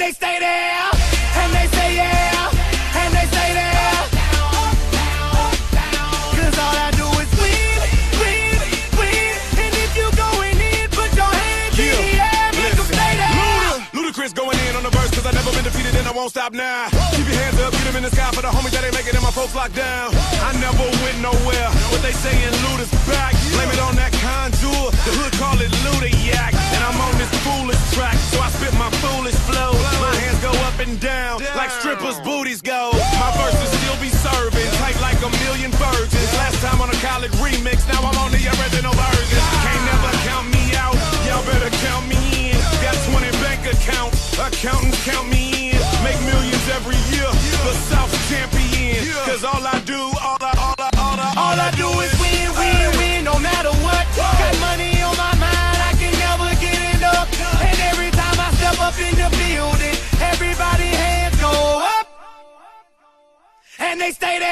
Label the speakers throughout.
Speaker 1: they stay there, and they say yeah, and they stay there. Cause all I do is win, win, win. And if you going in, put your hands in the air, make them stay there.
Speaker 2: Luda, Ludacris going in on the verse cause I never been defeated and I won't stop now. Keep your hands up, get them in the sky for the homies that ain't making it, my folks locked down. I never went nowhere. What they saying, Luda's back. Blame it on that Conjure. Like booties go. My verses still be serving, tight like a million virgins. Last time on a college remix, now I'm on the original version. Can't never count me out, y'all better count me in. Got 20 bank accounts, accountants count me in.
Speaker 1: They stay there,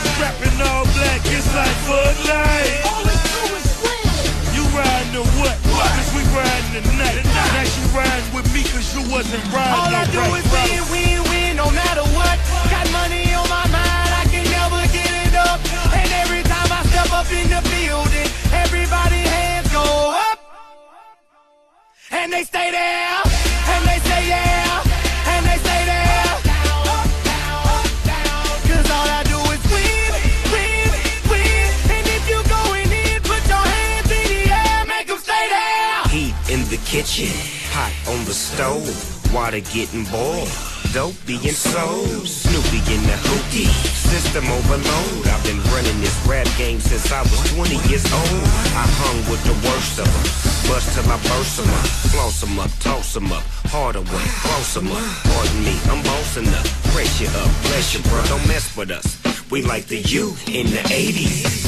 Speaker 3: Strapping all black, it's like Bud Light.
Speaker 4: Kitchen, hot on the stove, water getting boiled. Dope being sold, Snoopy in the hookie, system overload. I've been running this rap game since I was 20 years old. I hung with the worst of them, bust till I burst them up, floss them up, toss them up, harder way, close them up. Pardon me, I'm bossing up, pressure up, bless you, bro, don't mess with us. We like the U in the 80s.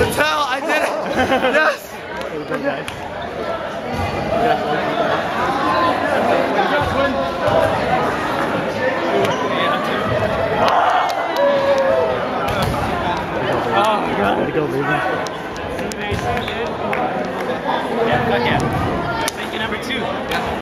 Speaker 1: Patel, I did it! Yes! Oh, God. Way
Speaker 5: to go, baby. Yeah, fuck
Speaker 6: yeah too. Yeah.